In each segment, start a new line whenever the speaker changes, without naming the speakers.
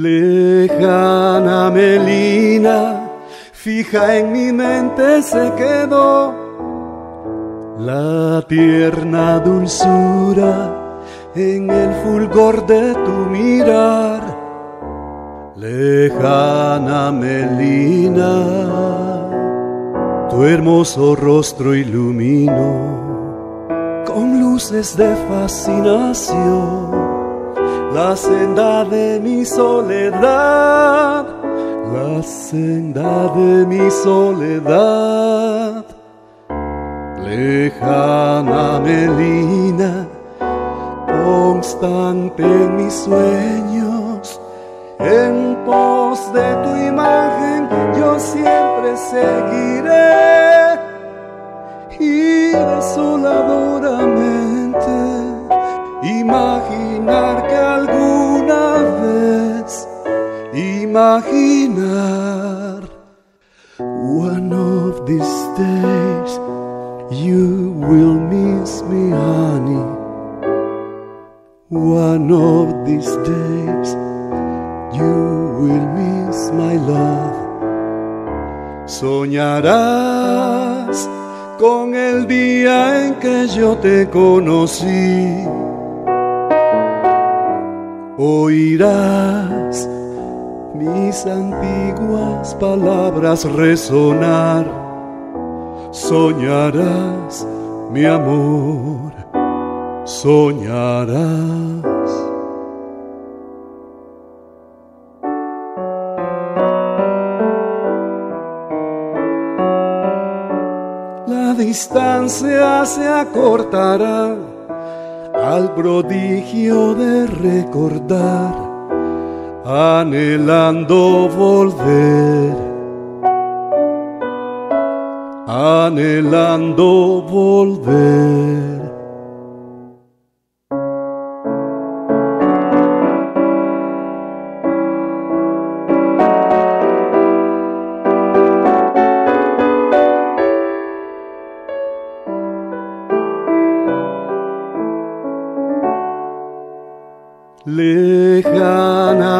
Lejana Melina, fija en mi mente se quedó la tierna dulzura en el fulgor de tu mirar. Lejana Melina, tu hermoso rostro ilumino con luces de fascinación la senda de mi soledad, la senda de mi soledad. Lejana Melina, constante en mis sueños, en pos de tu imagen yo siempre seguiré y desoladoramente imaginar imaginar. One of these days you will miss me honey. One of these days you will miss my love. Soñarás con el día en que yo te conocí. Oirás mis antiguas palabras resonar, soñarás mi amor, soñarás. La distancia se acortará al prodigio de recordar, anhelando volver, anhelando volver.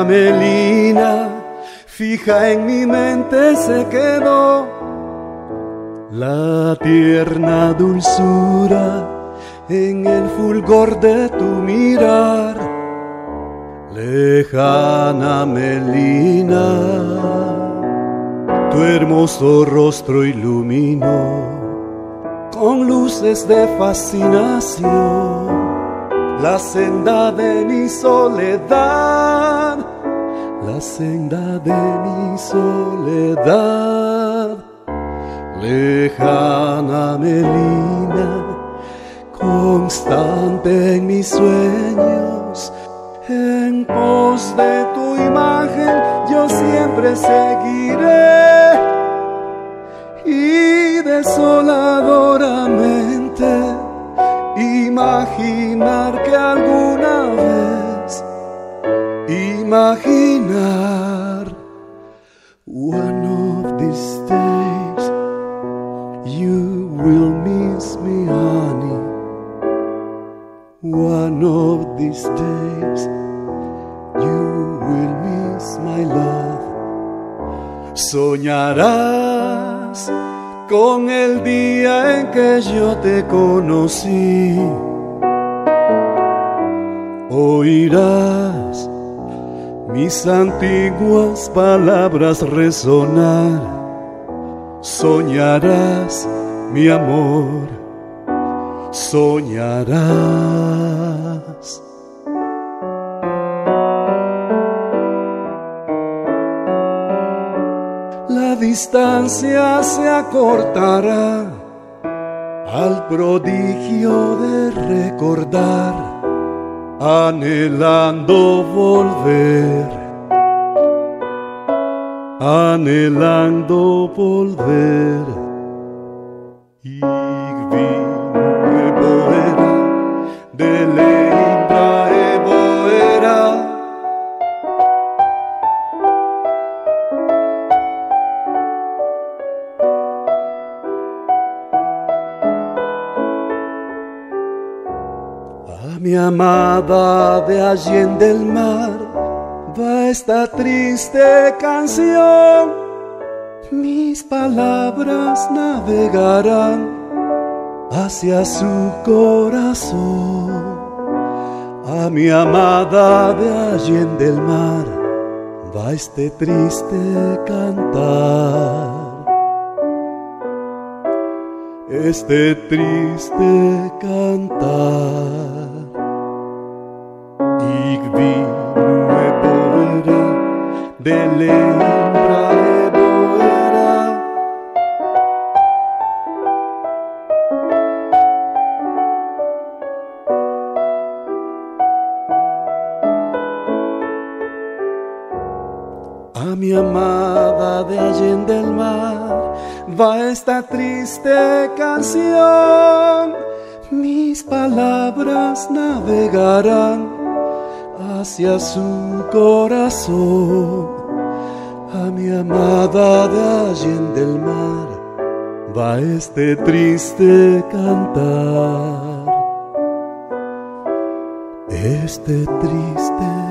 Melina, fija en mi mente se quedó la tierna dulzura en el fulgor de tu mirar. Lejana Melina, tu hermoso rostro iluminó con luces de fascinación la senda de mi soledad, senda de mi soledad, lejana Melina, constante en mis sueños, en pos de tu imagen yo siempre seguiré. Y desoladoramente imaginar que alguna vez, one of these days you will miss me, honey. One of these days you will miss my love. Soñarás con el día en que yo te conocí. Oirás mis antiguas palabras resonar. Soñarás, mi amor, soñarás. la distancia se acortará al prodigio de recordar, anhelando volver, anhelando volver. Mi amada de allende el mar, va esta triste canción. Mis palabras navegarán hacia su corazón. A mi amada de allí en del mar va este triste cantar. Este triste cantar. De lembra mi amada de Allende del mar va esta triste canción. Mis palabras navegarán hacia su corazón. A mi amada de Allende del mar va este triste cantar. Este triste cantar.